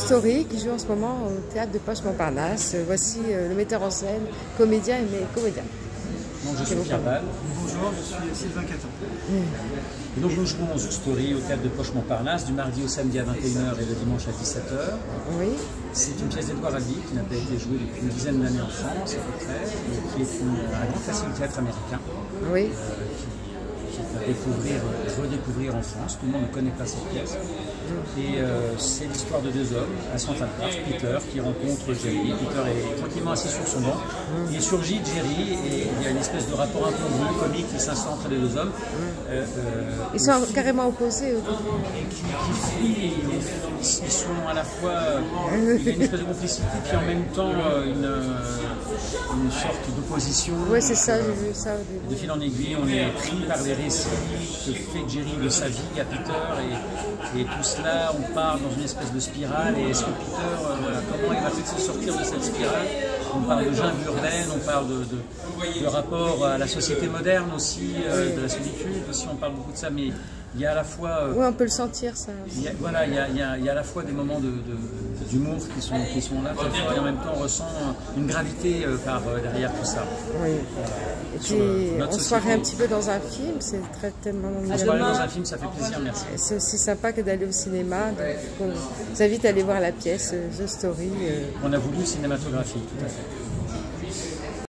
Story qui joue en ce moment au théâtre de Poche Montparnasse. Voici euh, le metteur en scène, comédien et mes comédiens. Donc, je suis Pierre Ball. Bonjour, je suis Sylvain Caton. Et donc nous jouons The Story au théâtre de Poche Montparnasse du mardi au samedi à 21h et le dimanche à 17h. Oui. C'est une pièce d'Edouard Albi qui n'a pas été jouée depuis une dizaine d'années en France à peu près, et qui est une, un grand classique du théâtre américain. Oui. Euh, qui, qui est à découvrir, redécouvrir en France. Tout le monde ne connaît pas cette pièce. Et euh, c'est l'histoire de deux hommes à Central Park, Peter qui rencontre Jerry. Peter est tranquillement assis sur son banc. Il surgit Jerry et il y a une espèce de rapport un peu bleu, comique qui s'installe entre les deux hommes. Euh, euh, Ils sont carrément opposés et qui, ils, ils sont à la fois, il y a une espèce de complicité, puis en même temps une, une sorte d'opposition. Oui, c'est ça, j'ai vu ça. De fil en aiguille, on est pris par les récits que fait Jerry de sa vie à Peter et, et tout cela, on part dans une espèce de spirale et est-ce que Peter, euh, voilà, comment il va peut-être se sortir de cette spirale? On parle de jungle urbaine, on parle de, de, de rapport à la société moderne aussi, euh, de la solitude aussi, on parle beaucoup de ça, mais il y a à la fois... euh, Oui, on peut le sentir ça. il y a, voilà, il y a, il y a- il y a à la fois des moments de- d'humour qui sont, qui sont là, et en même temps on ressent une gravité par derrière tout ça. Oui. Et puis, on se croirait un petit peu dans un film, c'est très tellement parler dans un film, ça fait plaisir, merci. C'est aussi sympa que d'aller au cinéma. Donc, on vous invite à aller voir la pièce euh, The Story. euh, On a voulu cinématographique, tout à fait.